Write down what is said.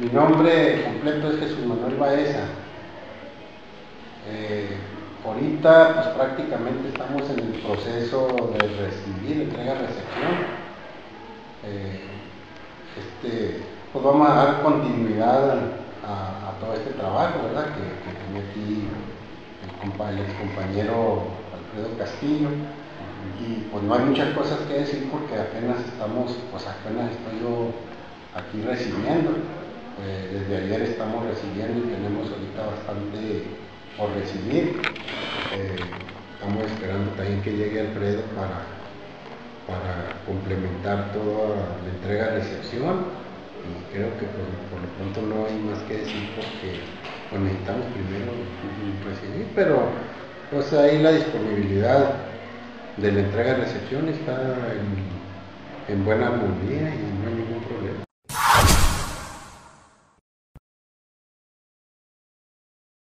Mi nombre completo es Jesús Manuel Baeza. Eh, ahorita pues prácticamente estamos en el proceso de recibir, entrega-recepción. Eh, este, pues vamos a dar continuidad a, todo este trabajo, ¿verdad? Que, que aquí el, compañero Alfredo Castillo. Y pues no hay muchas cosas que decir porque apenas estamos, pues apenas estoy yo aquí recibiendo. Eh, desde ayer estamos recibiendo y tenemos ahorita bastante por recibir. Eh, estamos esperando también que llegue Alfredo para, para complementar toda la entrega-recepción y creo que por, lo pronto no hay más que decir porque pues, necesitamos primero recibir, pero pues ahí la disponibilidad de la entrega-recepción está en, en buena armonía